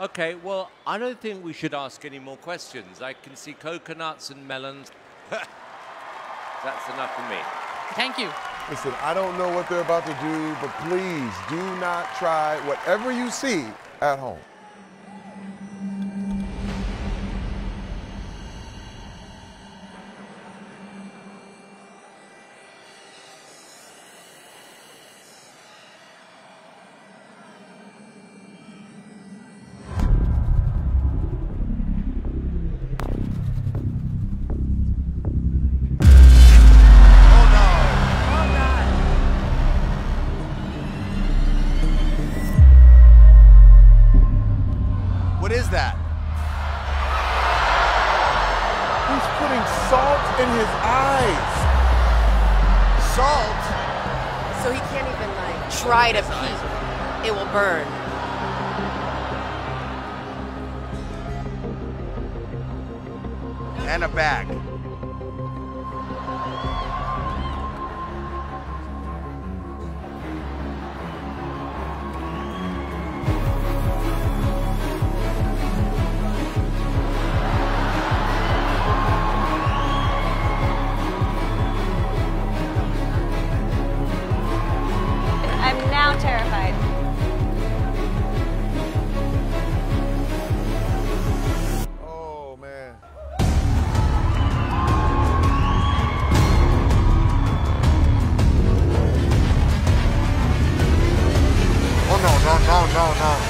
Okay, well, I don't think we should ask any more questions. I can see coconuts and melons. That's enough for me. Thank you. Listen, I don't know what they're about to do, but please do not try whatever you see at home. In his eyes. Salt? So he can't even like try to pee. It will burn. And a bag. no, no, no.